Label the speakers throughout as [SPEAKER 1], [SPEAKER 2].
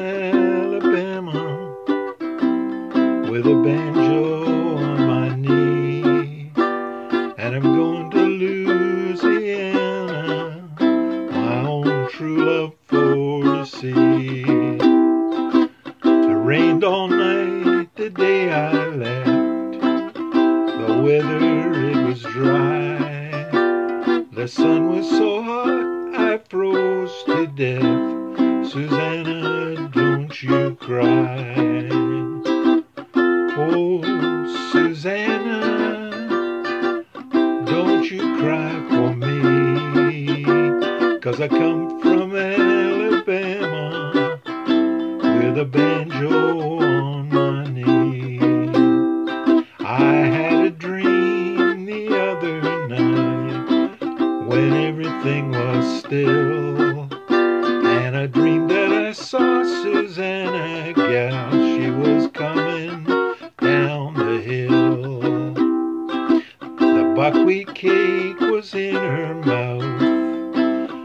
[SPEAKER 1] Alabama with a banjo on my knee, and I'm going to Louisiana, my own true love for to see. It rained all night the day I left, the weather it was dry, the sun was so hot cry. Oh, Susanna, don't you cry for me. Cause I come from Alabama with a banjo on my knee. I had a dream the other night when everything was still. I saw Susanna gal, she was coming down the hill. The buckwheat cake was in her mouth,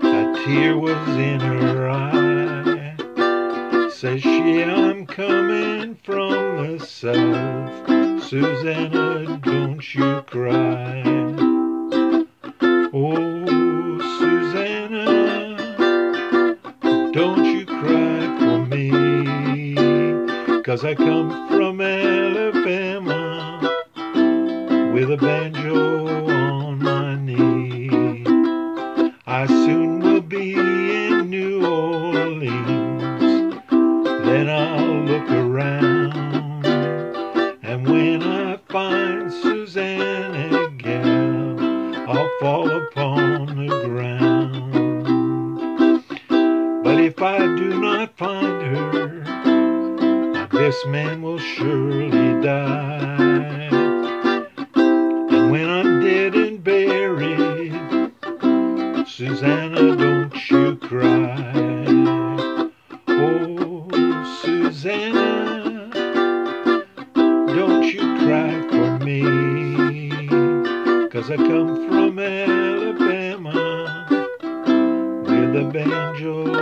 [SPEAKER 1] a tear was in her eye. Says she, I'm coming from the south. Susanna, don't you cry. Oh, Susanna, don't you Cause I come from Alabama with a banjo on my knee. I soon will be in New Orleans, then I'll look around. And when I find Susanna gal, I'll fall upon the ground. But if I do not find her, this man will surely die. And when I'm dead and buried, Susanna, don't you cry. Oh, Susanna, don't you cry for me. Cause I come from Alabama with a banjo